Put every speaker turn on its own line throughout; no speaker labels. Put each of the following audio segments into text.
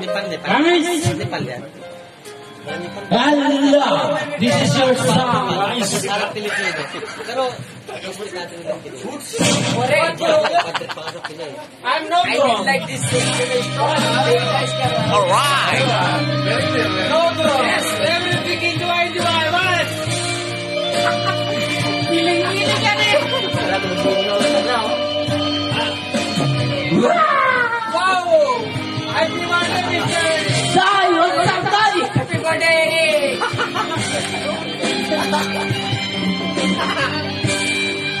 Nepal, Nepal.
Guys!
Nepal yan.
Hello! This is your song, guys.
Parang Pilipino. Pero, gusto natin lang Pilipino.
Correct.
I'm not
I didn't like this ba?
Alright!
No, bro. Yes, everything in Dubai, Dubai, what?
Piling-piling yan eh.
Wow!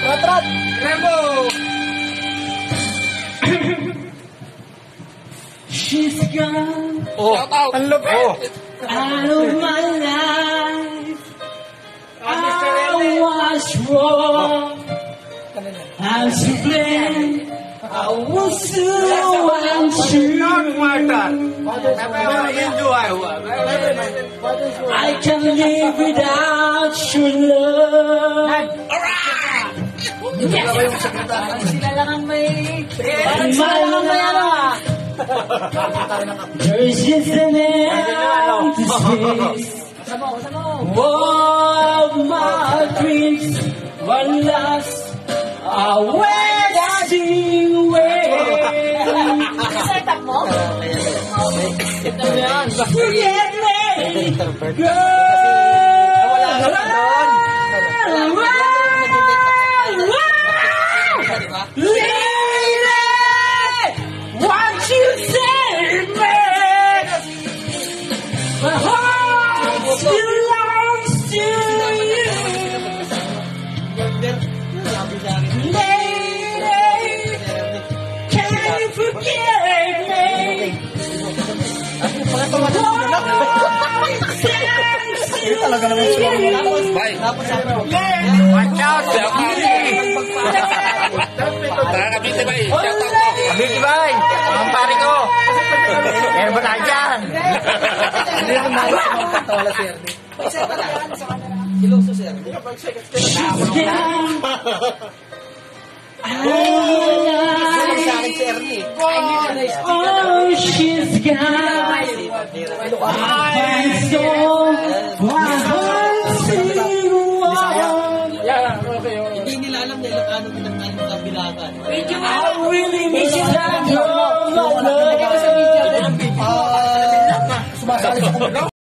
Trot, trot.
Rambo!
She's gone
Oh! Ang lupit! Oh!
out of my life. I was wrong. I'm to blame. I was you and you. Not matter. Enjoy. I can live without your love. Alright. Yes. my dreams, one last uh, away. ¡Qué
Talaga naman siya. Bye! Watch out! Tara, Cavite, bye! Shout out mo!
Abig bay! Ang pare ko! Meron ba tayo dyan?
Hindi ako nais magkatawala si Ernie. Iloso si Ernie. Sino sa akin si Ernie?
Oh, she's gone. I'm so
Hindi nila alam na Ilocano pinagkain ng kabilagan.
I really miss that girl.
Sumasali sa